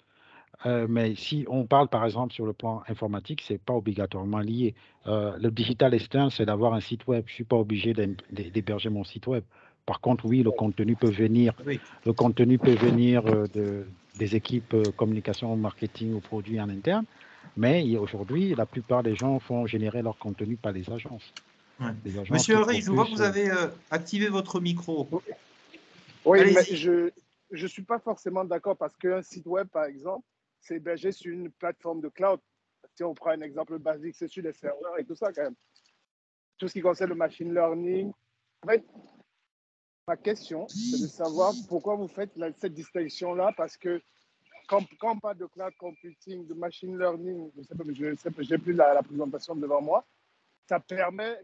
Euh, mais si on parle par exemple sur le plan informatique, ce n'est pas obligatoirement lié. Le digital externe, c'est d'avoir un site web. Je ne suis pas obligé d'héberger mon site web. Par contre, oui, le contenu peut venir, le contenu peut venir de, des équipes communication, marketing ou produits en interne. Mais aujourd'hui, la plupart des gens font générer leur contenu par les agences. Monsieur Henry, je vois que vous avez activé votre micro. Oui, mais je ne suis pas forcément d'accord parce qu'un site web, par exemple, c'est hébergé sur une plateforme de cloud. Si on prend un exemple basique, c'est sur les serveurs et tout ça quand même. Tout ce qui concerne le machine learning. En fait, ma question, c'est de savoir pourquoi vous faites cette distinction-là parce que quand, on parle de cloud computing, de machine learning, je ne sais pas, je n'ai plus la, présentation devant moi, ça permet,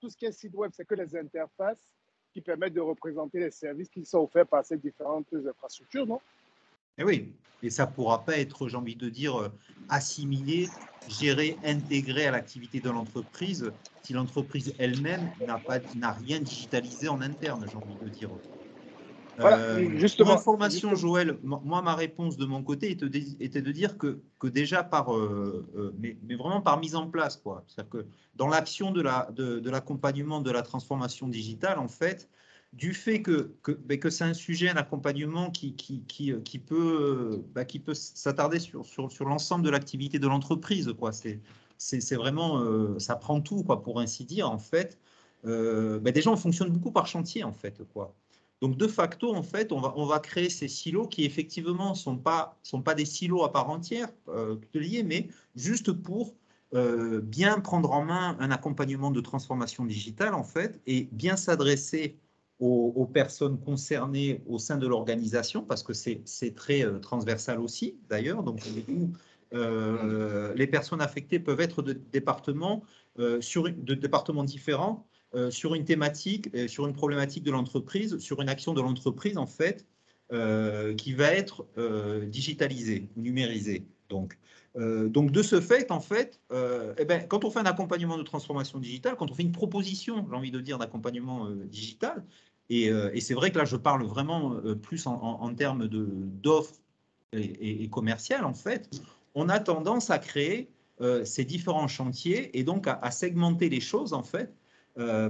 tout ce qui est site web, c'est que les interfaces qui permettent de représenter les services qui sont offerts par ces différentes infrastructures, non? Et eh oui, et ça ne pourra pas être, j'ai envie de dire, euh, assimilé, géré, intégré à l'activité de l'entreprise si l'entreprise elle-même n'a rien digitalisé en interne, j'ai envie de dire. Voilà, euh, justement. Information, Joël, moi, ma réponse de mon côté était de dire que, que déjà par, euh, mais, mais, vraiment par mise en place, quoi. C'est-à-dire que dans l'action de l'accompagnement la, de, de la transformation digitale, en fait, du fait que, que, ben, que c'est un sujet, un accompagnement qui, qui, qui, euh, qui peut, ben, peut s'attarder sur, sur, sur l'ensemble de l'activité de l'entreprise. Quoi. C'est, vraiment, euh, ça prend tout, quoi, pour ainsi dire, en fait. Euh, ben, déjà, on fonctionne beaucoup par chantier, en fait. Quoi. Donc, de facto, en fait, on va, on va créer ces silos qui, effectivement, ne sont pas, sont pas des silos à part entière, euh, mais juste pour bien prendre en main un accompagnement de transformation digitale, en fait, et bien s'adresser aux, personnes concernées au sein de l'organisation, parce que c'est très euh, transversal aussi, d'ailleurs. Donc, euh, les personnes affectées peuvent être de départements, euh, sur, de départements différents sur une thématique, sur une problématique de l'entreprise, sur une action de l'entreprise, en fait, qui va être digitalisée, numérisée. Donc, donc, de ce fait, en fait, eh ben, quand on fait un accompagnement de transformation digitale, quand on fait une proposition, j'ai envie de dire, d'accompagnement digital, euh, et, c'est vrai que là, je parle vraiment euh, plus en, termes d'offres et, commerciales, en fait. On a tendance à créer euh, ces différents chantiers et donc à, segmenter les choses, en fait,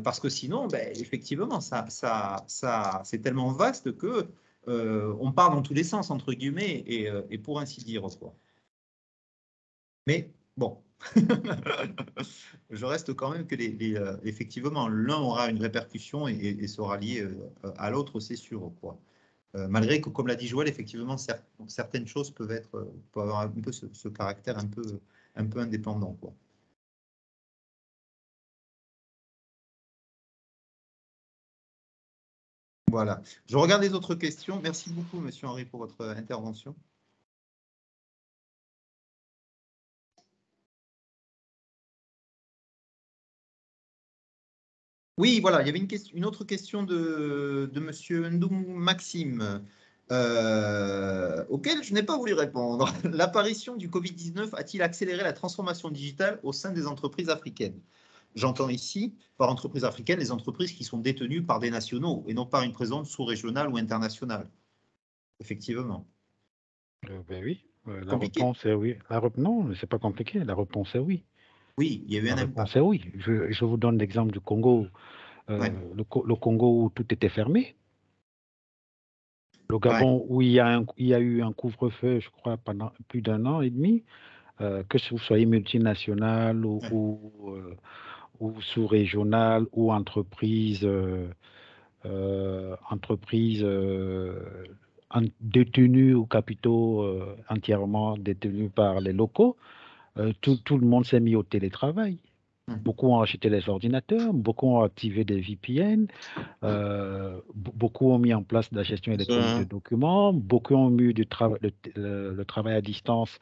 parce que sinon, ben, effectivement, ça, ça, ça c'est tellement vaste que on part dans tous les sens, entre guillemets, et, pour ainsi dire. Quoi. Mais bon, je reste quand même que euh, effectivement, l'un aura une répercussion et, sera lié euh, à l'autre, c'est sûr. Euh, malgré que, comme l'a dit Joël, effectivement, certaines choses peuvent, être, peuvent avoir un peu ce, caractère un peu, un peu indépendant. Voilà. Je regarde les autres questions. Merci beaucoup, Monsieur Henri, pour votre intervention. Oui, voilà, il y avait une, question, une autre question de, de Monsieur Ndoum Maxime, euh, auquel je n'ai pas voulu répondre. L'apparition du Covid-19 a-t-il accéléré la transformation digitale au sein des entreprises africaines? J'entends ici, par entreprises africaines, les entreprises qui sont détenues par des nationaux et non par une présence sous-régionale ou internationale. Effectivement. Euh, ben oui, euh, la réponse est oui. La Non, c'est pas compliqué, la réponse est oui. Oui, il y a eu un impact. oui. Je, vous donne l'exemple du Congo, euh, le, Congo où tout était fermé. Le Gabon où il y a, il y a eu un couvre-feu, je crois, pendant plus d'un an et demi, euh, que vous soyez multinational ou, euh, ou, sous-régional ou entreprise, entreprise détenue ou capitaux entièrement détenus par les locaux. Euh, tout, le monde s'est mis au télétravail. Mmh. Beaucoup ont acheté les ordinateurs, beaucoup ont activé des VPN, euh, beaucoup ont mis en place la gestion électronique de documents, beaucoup ont mis du le, travail à distance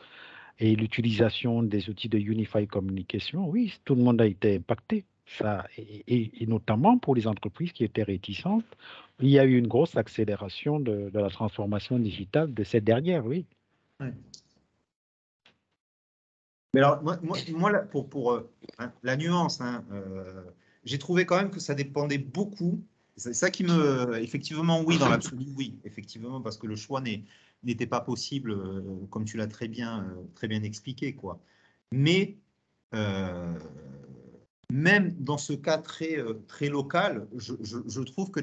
et l'utilisation des outils de Unified Communication. Oui, tout le monde a été impacté. Ça, et, notamment pour les entreprises qui étaient réticentes, il y a eu une grosse accélération de, la transformation digitale de cette dernière, oui. Mais alors, moi, pour, euh, hein, la nuance, hein, euh, j'ai trouvé quand même que ça dépendait beaucoup C'est ça qui me. Effectivement, oui, dans l'absolu, oui. Effectivement, parce que le choix n'était pas possible, euh, comme tu l'as très bien, expliqué. Mais même dans ce cas très, local, je, trouve que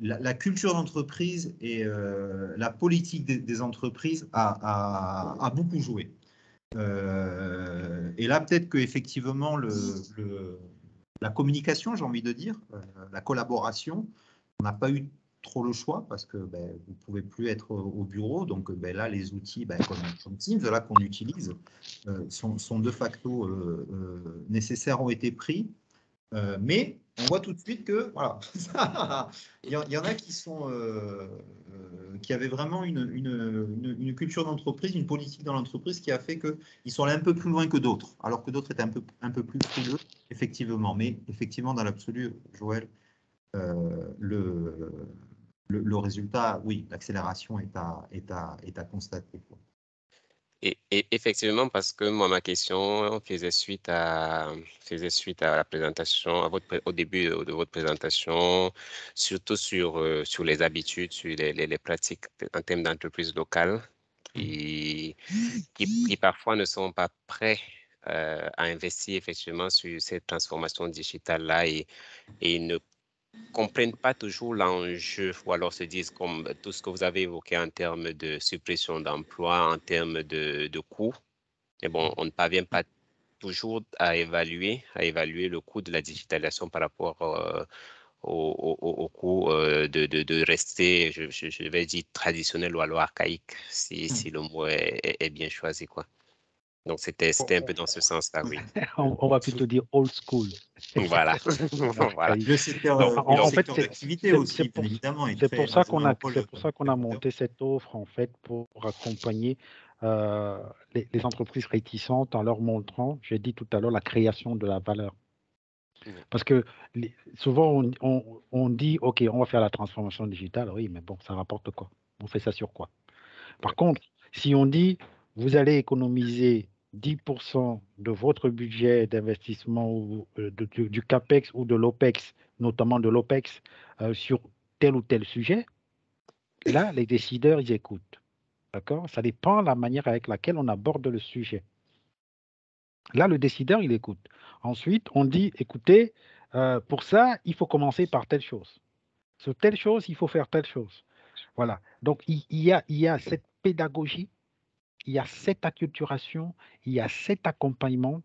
la, culture d'entreprise et la politique des, entreprises a, beaucoup joué. Et là, peut-être qu'effectivement, le, le la communication, j'ai envie de dire, euh, la collaboration. On n'a pas eu trop le choix parce que ben, vous ne pouvez plus être au bureau. Donc ben, là, les outils ben, comme, Teams là qu'on utilise euh, sont, de facto euh, nécessaires, ont été pris. Mais on voit tout de suite que voilà, il, y en a qui sont qui avaient vraiment une, une, culture d'entreprise, une politique dans l'entreprise qui a fait qu'ils sont allés un peu plus loin que d'autres, alors que d'autres étaient un peu, un peu plus frileux, effectivement. Mais effectivement, dans l'absolu, Joël, euh, le, le, résultat, oui, l'accélération est à, est, à, est à constater. Et, effectivement, parce que moi, ma question faisait suite à, faisait suite à la présentation, à votre, au début de votre présentation, surtout sur, euh, sur les habitudes, sur les, les, pratiques en termes d'entreprise locale qui, qui, parfois ne sont pas prêts euh, à investir effectivement sur cette transformation digitale-là et, et ne comprennent pas toujours l'enjeu ou alors se disent comme tout ce que vous avez évoqué en termes de suppression d'emplois, en termes de, de coûts. Mais bon, on ne parvient pas toujours à évaluer, à évaluer le coût de la digitalisation par rapport euh, au, au, coût euh, de, de, de, rester, je, je, vais dire, traditionnel ou alors archaïque, si, mmh. si le mot est, est bien choisi. Quoi. Donc, c'était un peu dans ce sens-là, oui. on, va plutôt dire old school. Voilà. voilà. Le secteur, Donc, en, fait, d'activité aussi, pour, évidemment. C'est pour ça qu'on a, pour ça qu'on a monté cette offre, en fait, pour accompagner euh, les, entreprises réticentes en leur montrant, j'ai dit tout à l'heure, la création de la valeur. Parce que souvent, on, on, on, dit, OK, on va faire la transformation digitale. Oui, mais bon, ça rapporte quoi? On fait ça sur quoi? Par contre, si on dit, vous allez économiser 10% de votre budget d'investissement euh, du, CAPEX ou de l'OPEX, notamment de l'OPEX, euh, sur tel ou tel sujet, là, les décideurs, ils écoutent. D'accord? Ça dépend de la manière avec laquelle on aborde le sujet. Là, le décideur, il écoute. Ensuite, on dit, écoutez, euh, pour ça, il faut commencer par telle chose. Sur telle chose, il faut faire telle chose. Voilà. Donc, il y a cette pédagogie il y a cette acculturation, il y a cet accompagnement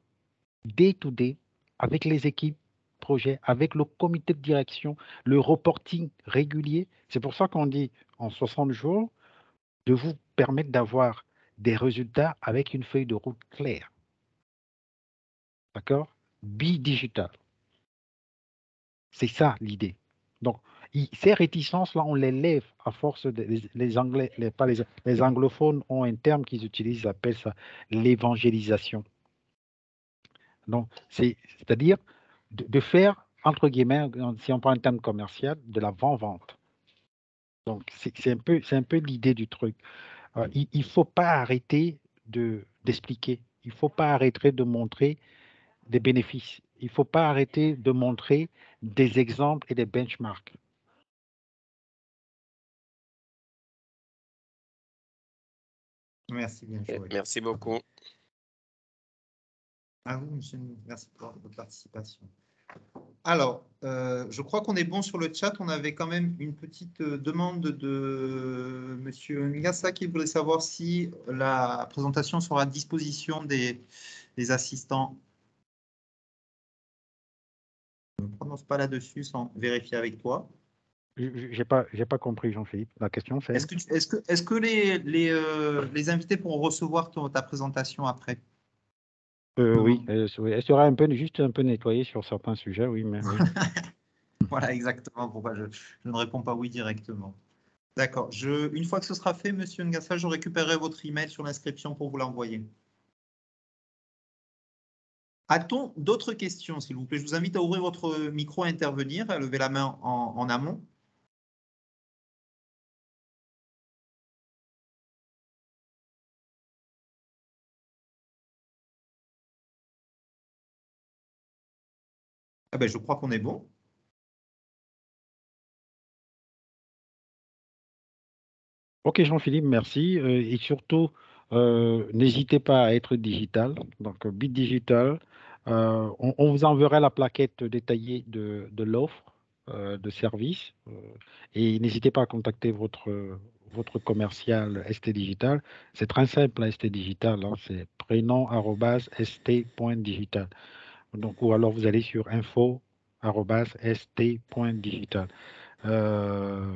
day to day avec les équipes projet, avec le comité de direction, le reporting régulier. C'est pour ça qu'on dit en 60 jours de vous permettre d'avoir des résultats avec une feuille de route claire. D'accord? Bi-digital. C'est ça l'idée. Donc, ces réticences-là, on les lève à force de les, anglais, les, pas les, les, anglophones ont un terme qu'ils utilisent, ils appellent ça l'évangélisation. Donc, c'est-à-dire de, faire, entre guillemets, si on prend un terme commercial, de la vente-vente. Donc, c'est un peu, un peu l'idée du truc. Euh, il ne faut pas arrêter d'expliquer. il ne faut pas arrêter de montrer des bénéfices. Il ne faut pas arrêter de montrer des exemples et des benchmarks. Merci bien. Merci beaucoup. À vous, monsieur. Merci pour votre participation. Alors, euh, je crois qu'on est bon sur le chat. On avait quand même une petite euh, demande de monsieur Ngassa qui voulait savoir si la présentation sera à disposition des, assistants. Je ne me prononce pas là-dessus sans vérifier avec toi. J'ai pas, j'ai pas compris, Jean-Philippe. La question, c'est. Est-ce que, est-ce que, est-ce que les, les, euh, les, invités pourront recevoir ta présentation après? Euh, oui, elle sera un peu, juste un peu nettoyée sur certains sujets, oui. Mais, voilà, exactement. Pourquoi je, je, ne réponds pas oui directement. D'accord. Je, une fois que ce sera fait, Monsieur Ngassa, je récupérerai votre email sur l'inscription pour vous l'envoyer. A-t-on d'autres questions, s'il vous plaît? Je vous invite à ouvrir votre micro, à intervenir, à lever la main en, en amont. Ah ben, je crois qu'on est bon. Ok Jean-Philippe, merci. Euh, et surtout, euh, n'hésitez pas à être digital. Donc, euh, Bit Digital, on, vous enverra la plaquette détaillée de, l'offre de service. et n'hésitez pas à contacter votre, votre commercial ST Digital. C'est très simple, hein, ST Digital. Hein, c'est prénom.st.digital. Donc, ou alors vous allez sur info st.digital. Euh,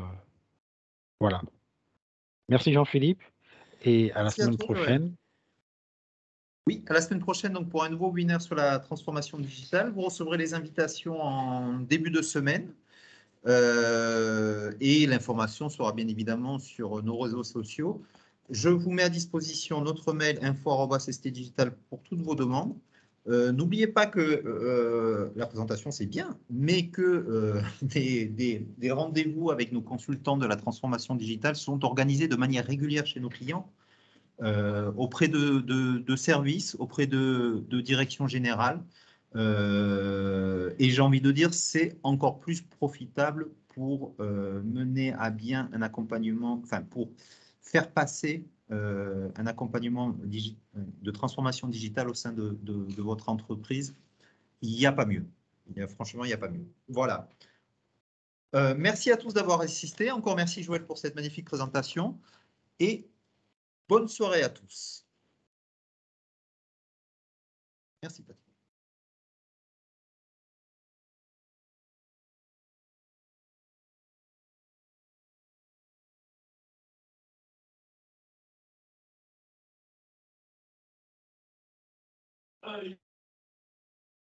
voilà. Merci Jean-Philippe et à la semaine prochaine. Oui, à la semaine prochaine donc pour un nouveau webinaire sur la transformation digitale. Vous recevrez les invitations en début de semaine. Euh, et l'information sera bien évidemment sur nos réseaux sociaux. Je vous mets à disposition notre mail info.stdigital pour toutes vos demandes. Euh, n'oubliez pas que euh, la présentation, c'est bien, mais que des, rendez-vous avec nos consultants de la transformation digitale sont organisés de manière régulière chez nos clients, auprès de, services, auprès de, de directions générales. Euh, et j'ai envie de dire, c'est encore plus profitable pour euh, mener à bien un accompagnement, enfin pour faire passer euh, un accompagnement de transformation digitale au sein de, votre entreprise. Il n'y a pas mieux. Franchement, il n'y a pas mieux. Voilà. merci à tous d'avoir assisté. Encore merci Joël pour cette magnifique présentation. Et bonne soirée à tous. Merci Patrick. Bye.